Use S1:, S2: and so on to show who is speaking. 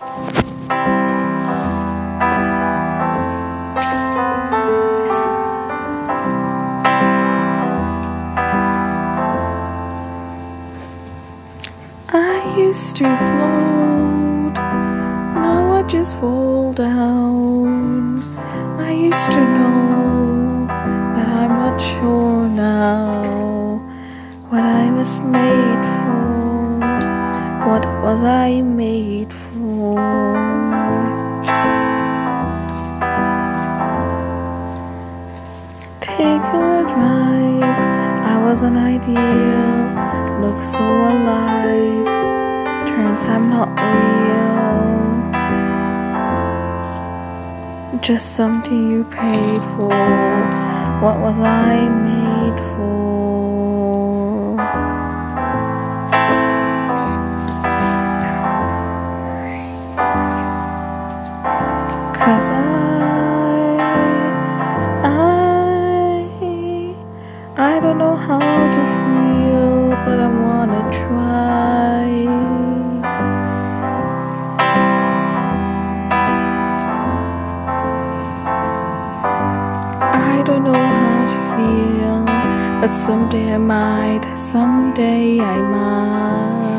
S1: I used to float, now I just fall down. I used to know, but I'm not sure now what I was made for. What was I made for? Take a drive, I was an ideal, look so alive. Turns I'm not real. Just something you paid for. What was I made for? Cause I, I, I don't know how to feel, but I wanna try. I don't know how to feel, but someday I might, someday I might.